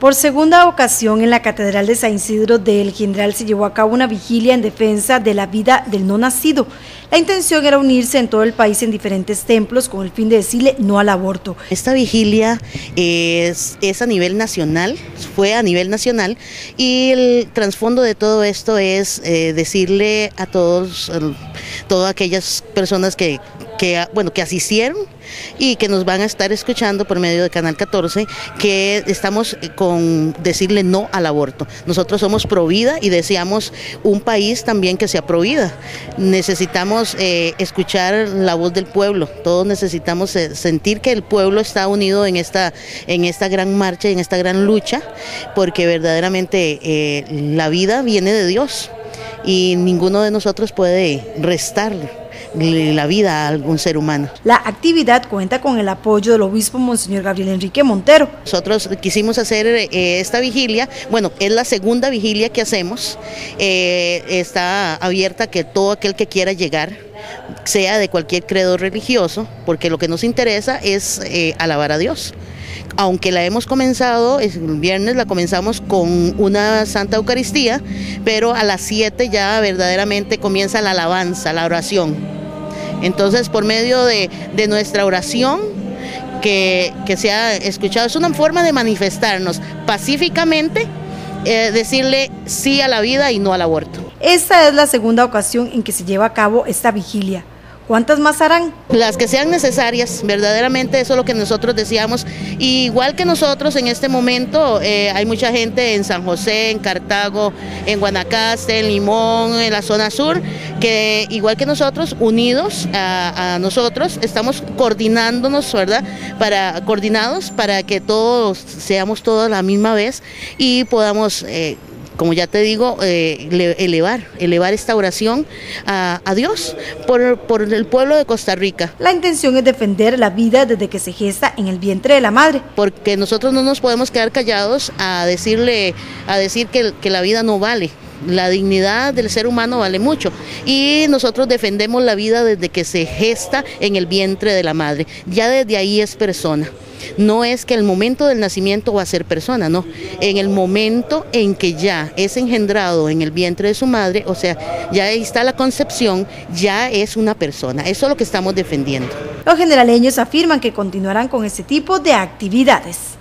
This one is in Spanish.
Por segunda ocasión en la Catedral de San Isidro del General se llevó a cabo una vigilia en defensa de la vida del no nacido. La intención era unirse en todo el país en diferentes templos con el fin de decirle no al aborto. Esta vigilia es, a nivel nacional, fue a nivel nacional y el trasfondo de todo esto es eh, decirle a todos, todas aquellas personas que que, bueno, que asistieron y que nos van a estar escuchando por medio de Canal 14, que estamos con decirle no al aborto. Nosotros somos pro vida y deseamos un país también que sea pro vida. Necesitamos eh, escuchar la voz del pueblo, todos necesitamos eh, sentir que el pueblo está unido en esta, en esta gran marcha, en esta gran lucha, porque verdaderamente eh, la vida viene de Dios y ninguno de nosotros puede restarle la vida a algún ser humano. La actividad cuenta con el apoyo del obispo Monseñor Gabriel Enrique Montero. Nosotros quisimos hacer eh, esta vigilia, bueno, es la segunda vigilia que hacemos, eh, está abierta que todo aquel que quiera llegar, sea de cualquier credo religioso, porque lo que nos interesa es eh, alabar a Dios aunque la hemos comenzado, el viernes la comenzamos con una Santa Eucaristía, pero a las 7 ya verdaderamente comienza la alabanza, la oración. Entonces, por medio de, nuestra oración, que, se ha escuchado, es una forma de manifestarnos pacíficamente, eh, decirle sí a la vida y no al aborto. Esta es la segunda ocasión en que se lleva a cabo esta vigilia. ¿Cuántas más harán? Las que sean necesarias, verdaderamente eso es lo que nosotros decíamos. igual que nosotros en este momento, eh, hay mucha gente en San José, en Cartago, en Guanacaste, en Limón, en la zona sur, que igual que nosotros, unidos a, nosotros, estamos coordinándonos, ¿verdad? Para, coordinados para que todos seamos todos a la misma vez y podamos... Eh, como ya te digo, eh, elevar, elevar esta oración a, Dios por, por, el pueblo de Costa Rica. La intención es defender la vida desde que se gesta en el vientre de la madre. Porque nosotros no nos podemos quedar callados a decirle, a decir que, que la vida no vale. La dignidad del ser humano vale mucho y nosotros defendemos la vida desde que se gesta en el vientre de la madre. Ya desde ahí es persona. No es que el momento del nacimiento va a ser persona, no. En el momento en que ya es engendrado en el vientre de su madre, o sea, ya ahí está la concepción, ya es una persona. Eso es lo que estamos defendiendo. Los generaleños afirman que continuarán con este tipo de actividades.